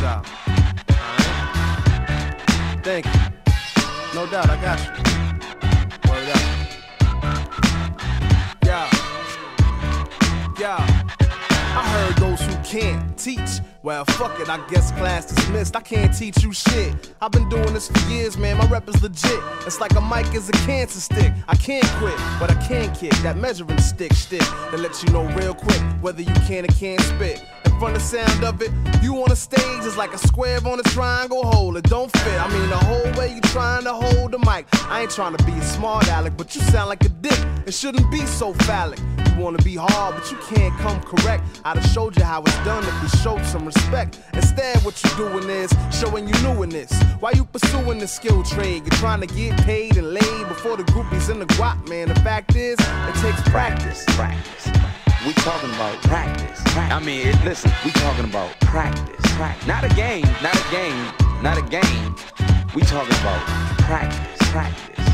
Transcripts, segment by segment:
style. Ah, Alright? Thank you. No doubt, I got you. Word up. Yeah. Yeah. I heard those who can't teach. Well, fuck it, I guess class dismissed. I can't teach you shit. I've been doing this for years, man. My rep is legit. It's like a mic is a cancer stick. I can't quit, but I can kick that measuring stick stick that lets you know real quick whether you can or can't spit. From the sound of it, you on a stage is like a square on a triangle hole. It don't fit. I mean, the whole way you trying to hold the mic. I ain't trying to be a smart aleck, but you sound like a dick. It shouldn't be so phallic. You wanna be hard, but you can't come correct. I'd have showed you how it's done if you showed some respect. Instead, what you doing is showing you new in this. Why you pursuing the skill trade? You're trying to get paid and laid before the groupies in the guap, man. The fact is, it takes practice. Practice. We talking about practice. I mean, it, listen, we talking about practice. practice. Not a game, not a game, not a game. We talking about practice. Practice.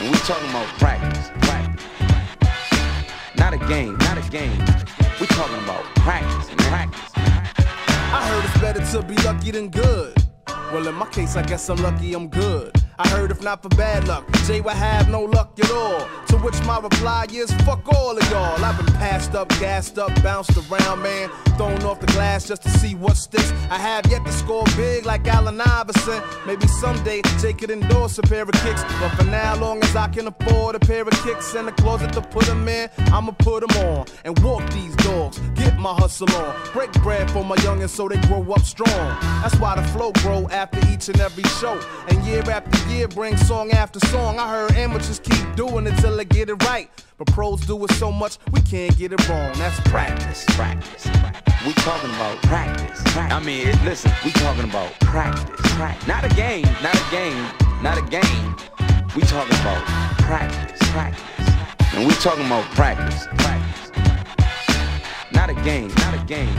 And we talking about practice. Practice. Not a game, not a game. We talking about practice. Practice. I heard it's better to be lucky than good. Well, in my case, I guess I'm lucky I'm good. I heard if not for bad luck, Jay would have no luck at all. To which my reply is, fuck all of y'all. I've been passed up, gassed up, bounced around, man. Thrown off the glass just to see what sticks. I have yet to score big like Allen Iverson. Maybe someday Jay could endorse a pair of kicks. But for now, long as I can afford a pair of kicks and a closet to put them in, I'ma put them on and walk these dogs. Get my hustle on. Break bread for my youngins so they grow up strong. That's why the flow grow after each and every show. And year after year brings song after song. I heard amateurs keep doing it till they get it right. But pros do it so much we can't get it wrong. That's practice. Practice. We talking about practice. I mean, it, listen, we talking about practice. practice. Not a game, not a game, not a game. We talking about practice. Practice. And we talking about practice. Practice. Not a game, not a game.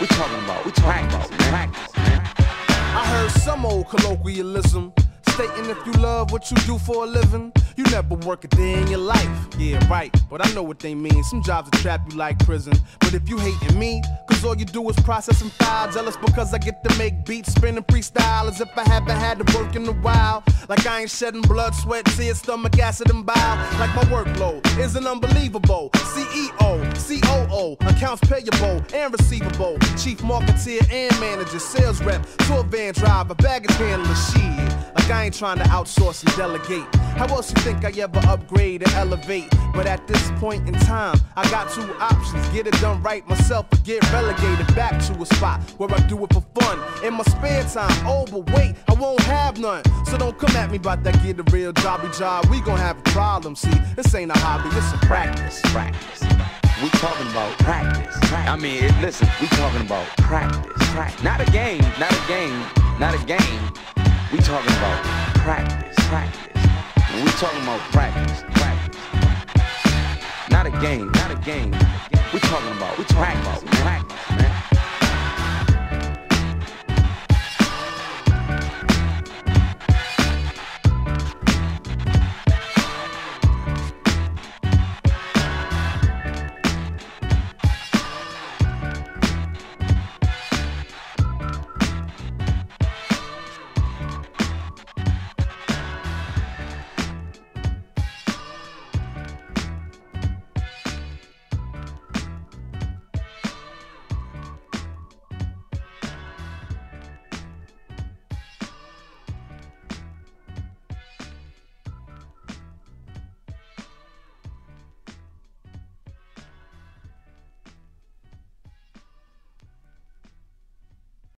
We talking about, we talking about practice. I heard some old colloquialism stating if you love what you do for a living, you never work a day in your life. Yeah, right, but I know what they mean. Some jobs will trap you like prison. But if you hating me, cause all you do is process and file, jealous because I get to make beats, spinning freestyle as if I haven't had to work in a while. Like I ain't shedding blood, sweat, tears, stomach acid, and bile. Like my workload isn't unbelievable. CEO, COO, accounts payable and receivable, chief marketeer and manager, sales rep, tour van driver, baggage handler, shit. Like I ain't trying to outsource and delegate. How else you think I ever upgrade and elevate? But at this point in time, I got two options: get it done right myself, or get relegated back to a spot where I do it for fun in my spare time. Oh, but wait, I won't have none. So don't come at me about that get a real jobby job. We gon' have a problem. See, this ain't a hobby, it's a practice. Practice. We talking about practice. I mean, listen, we talking about practice. practice. Not a game, not a game, not a game. We talking about practice. Practice. We talking about practice. Practice. Not a game, not a game. We talking about, we talking about practice. practice.